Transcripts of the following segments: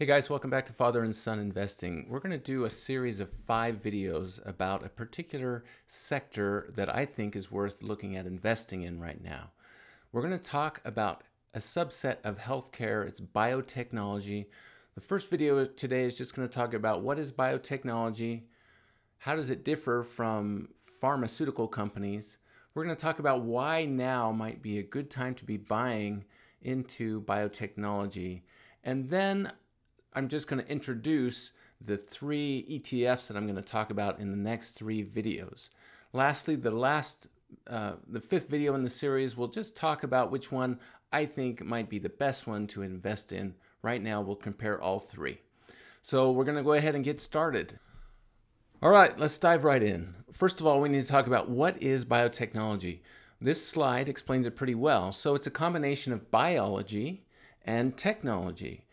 Hey guys, welcome back to Father and Son Investing. We're going to do a series of five videos about a particular sector that I think is worth looking at investing in right now. We're going to talk about a subset of healthcare, it's biotechnology. The first video today is just going to talk about what is biotechnology, how does it differ from pharmaceutical companies. We're going to talk about why now might be a good time to be buying into biotechnology. And then I'm just going to introduce the three ETFs that I'm going to talk about in the next three videos. Lastly, the last, uh, the fifth video in the series, we'll just talk about which one I think might be the best one to invest in. Right now, we'll compare all three. So we're going to go ahead and get started. All right, let's dive right in. First of all, we need to talk about what is biotechnology. This slide explains it pretty well. So it's a combination of biology and technology.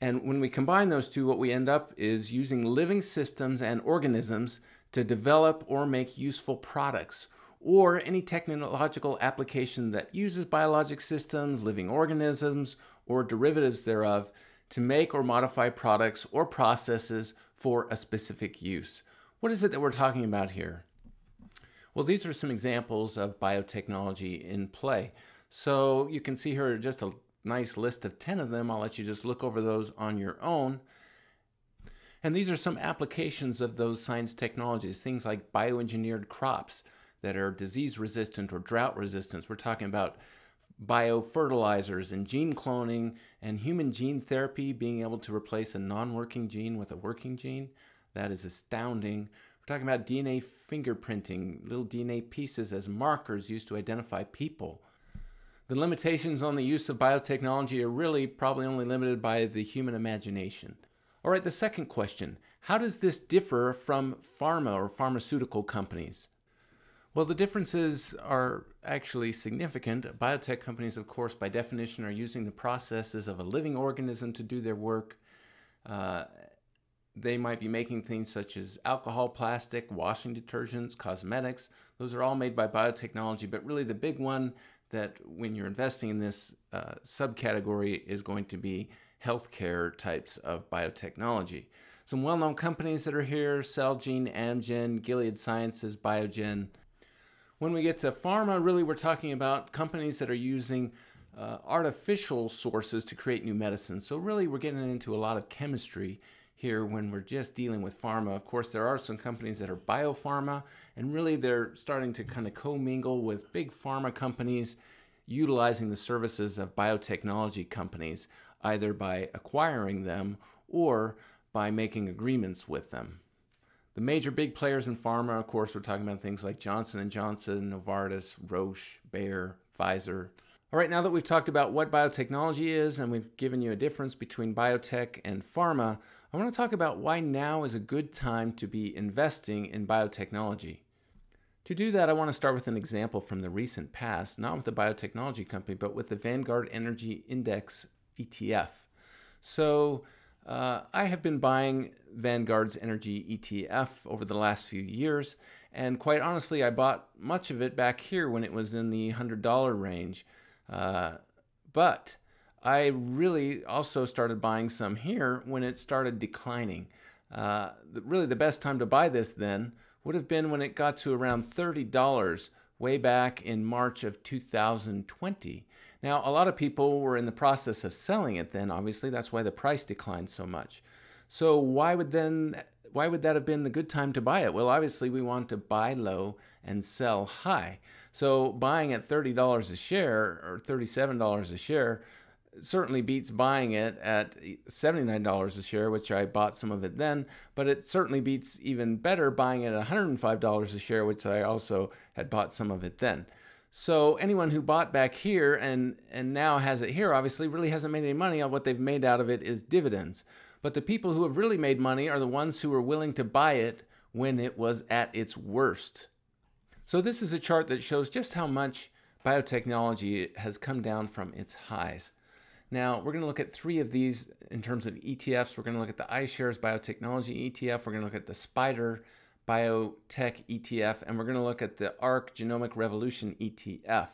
And when we combine those two, what we end up is using living systems and organisms to develop or make useful products, or any technological application that uses biologic systems, living organisms, or derivatives thereof to make or modify products or processes for a specific use. What is it that we're talking about here? Well, these are some examples of biotechnology in play. So you can see here just a nice list of 10 of them. I'll let you just look over those on your own. And these are some applications of those science technologies, things like bioengineered crops that are disease resistant or drought resistant. We're talking about biofertilizers and gene cloning and human gene therapy being able to replace a non-working gene with a working gene. That is astounding. We're talking about DNA fingerprinting, little DNA pieces as markers used to identify people. The limitations on the use of biotechnology are really probably only limited by the human imagination. All right, the second question How does this differ from pharma or pharmaceutical companies? Well, the differences are actually significant. Biotech companies, of course, by definition, are using the processes of a living organism to do their work. Uh, they might be making things such as alcohol, plastic, washing detergents, cosmetics. Those are all made by biotechnology, but really the big one that when you're investing in this uh, subcategory is going to be healthcare types of biotechnology. Some well-known companies that are here, Celgene, Amgen, Gilead Sciences, Biogen. When we get to pharma, really we're talking about companies that are using uh, artificial sources to create new medicines. So really we're getting into a lot of chemistry here when we're just dealing with pharma. Of course, there are some companies that are biopharma, and really they're starting to kind of commingle with big pharma companies utilizing the services of biotechnology companies, either by acquiring them or by making agreements with them. The major big players in pharma, of course, we're talking about things like Johnson & Johnson, Novartis, Roche, Bayer, Pfizer. All right, now that we've talked about what biotechnology is and we've given you a difference between biotech and pharma, I want to talk about why now is a good time to be investing in biotechnology. To do that, I want to start with an example from the recent past, not with a biotechnology company, but with the Vanguard Energy Index ETF. So uh, I have been buying Vanguard's Energy ETF over the last few years, and quite honestly, I bought much of it back here when it was in the $100 range. Uh, but I really also started buying some here when it started declining. Uh, really, the best time to buy this then would have been when it got to around $30 way back in March of 2020. Now, a lot of people were in the process of selling it then, obviously. That's why the price declined so much. So, why would then why would that have been the good time to buy it? Well, obviously, we want to buy low and sell high. So, buying at $30 a share or $37 a share certainly beats buying it at $79 a share, which I bought some of it then, but it certainly beats even better buying it at $105 a share, which I also had bought some of it then. So anyone who bought back here and, and now has it here obviously really hasn't made any money. What they've made out of it is dividends. But the people who have really made money are the ones who were willing to buy it when it was at its worst. So this is a chart that shows just how much biotechnology has come down from its highs. Now, we're going to look at three of these in terms of ETFs. We're going to look at the iShares Biotechnology ETF. We're going to look at the SPDR Biotech ETF, and we're going to look at the ARK Genomic Revolution ETF.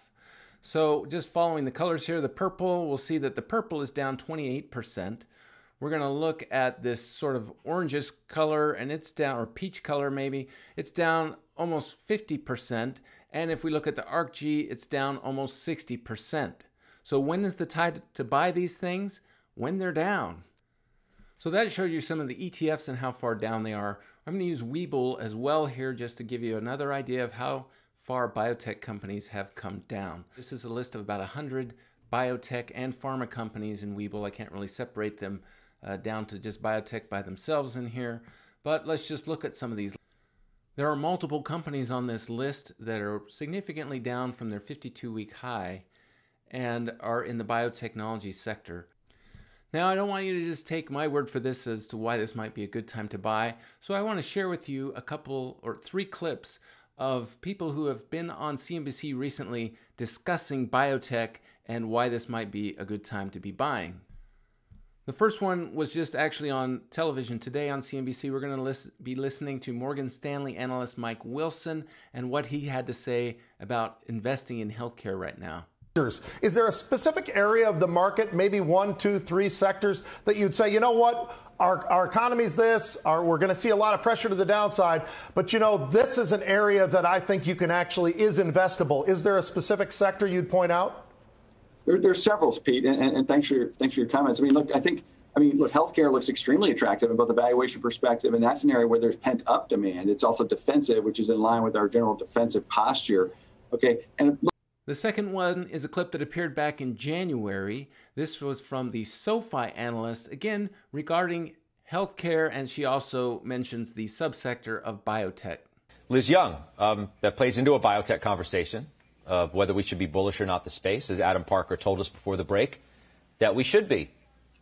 So just following the colors here, the purple, we'll see that the purple is down 28%. we're going to look at this sort of orangish color and it's down, or peach color maybe, it's down almost 50%. And if we look at the ARKG, it's down almost 60%. So when is the time to buy these things? When they're down. So that showed you some of the ETFs and how far down they are. I'm going to use Webull as well here just to give you another idea of how far biotech companies have come down. This is a list of about 100 biotech and pharma companies in Webull. I can't really separate them uh, down to just biotech by themselves in here, but let's just look at some of these. There are multiple companies on this list that are significantly down from their 52 week high and are in the biotechnology sector. Now, I don't want you to just take my word for this as to why this might be a good time to buy. So, I want to share with you a couple or three clips of people who have been on CNBC recently discussing biotech and why this might be a good time to be buying. The first one was just actually on television today on CNBC. We're going to be listening to Morgan Stanley analyst Mike Wilson and what he had to say about investing in healthcare right now. Is there a specific area of the market, maybe one, two, three sectors that you'd say, you know what, our, our economy's this, our, we're going to see a lot of pressure to the downside, but you know, this is an area that I think you can actually is investable. Is there a specific sector you'd point out? There, there's several, Pete, and, and, thanks for your, thanks for your comments. I mean, look, I think. I mean, look, healthcare looks extremely attractive in both a valuation perspective, and that's an area where there's pent up demand. It's also defensive, which is in line with our general defensive posture. Okay, and the second one is a clip that appeared back in January. This was from the SoFi analyst, again regarding healthcare, and she also mentions the subsector of biotech. Liz Young, um, that plays into a biotech conversation of whether we should be bullish or not the space, as Adam Parker told us before the break, that we should be,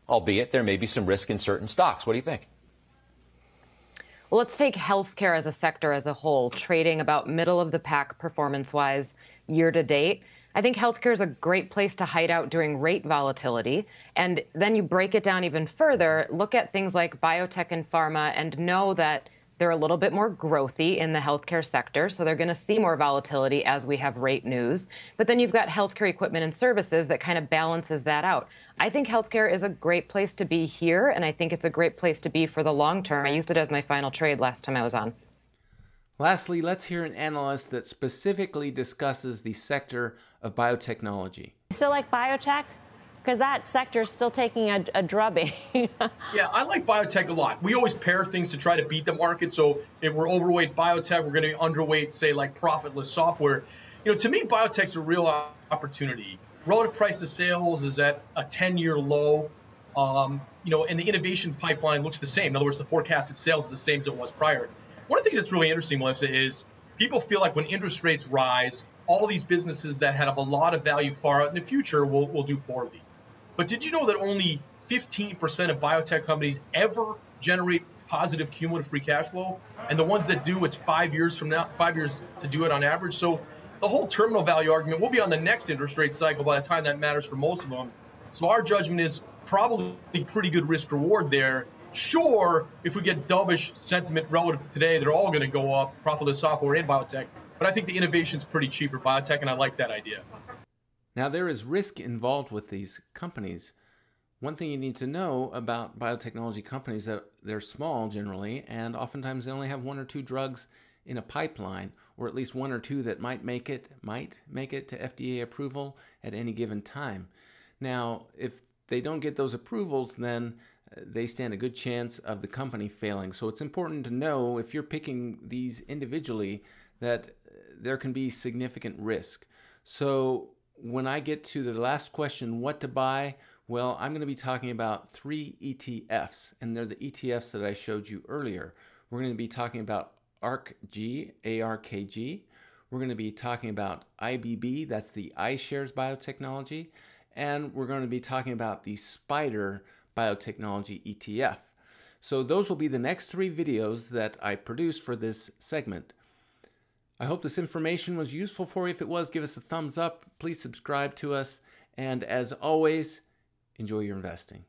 albeit there may be some risk in certain stocks. What do you think? Let's take healthcare as a sector as a whole, trading about middle of the pack performance wise year to date. I think healthcare is a great place to hide out during rate volatility. And then you break it down even further, look at things like biotech and pharma, and know that they're a little bit more growthy in the healthcare sector, so they're going to see more volatility as we have rate news. But then you've got healthcare equipment and services that kind of balances that out. I think healthcare is a great place to be here, and I think it's a great place to be for the long term. I used it as my final trade last time I was on. Lastly, let's hear an analyst that specifically discusses the sector of biotechnology. Still like biotech? Because that sector is still taking a, a drubbing. yeah, I like biotech a lot. We always pair things to try to beat the market. So if we're overweight biotech, we're going to be underweight, say, like profitless software. You know, to me, biotech's a real opportunity. Relative price to sales is at a 10-year low. Um, you know, and the innovation pipeline looks the same. In other words, the forecasted sales is the same as it was prior. One of the things that's really interesting, Melissa, is people feel like when interest rates rise, all these businesses that have a lot of value far out in the future will, will do poorly. But did you know that only 15% of biotech companies ever generate positive cumulative free cash flow? And the ones that do, it's five years from now, five years to do it on average. So the whole terminal value argument will be on the next interest rate cycle by the time that matters for most of them. So our judgment is probably pretty good risk reward there. Sure, if we get dovish sentiment relative to today, they're all going to go up, profitless software and biotech. But I think the innovation's pretty cheap for biotech, and I like that idea. Now, there is risk involved with these companies. One thing you need to know about biotechnology companies that they're small generally, and oftentimes they only have one or two drugs in a pipeline, or at least one or two that might make it might make it to FDA approval at any given time. Now, if they don't get those approvals, then uh, they stand a good chance of the company failing. So it's important to know if you're picking these individually that uh, there can be significant risk. So when I get to the last question, what to buy, well, I'm going to be talking about three ETFs, and they're the ETFs that I showed you earlier. We're going to be talking about ARKG, ARKG. We're going to be talking about IBB, that's the iShares Biotechnology, and we're going to be talking about the SPDR Biotechnology ETF. So those will be the next three videos that I produce for this segment. I hope this information was useful for you. If it was, give us a thumbs up. Please subscribe to us. And as always, enjoy your investing.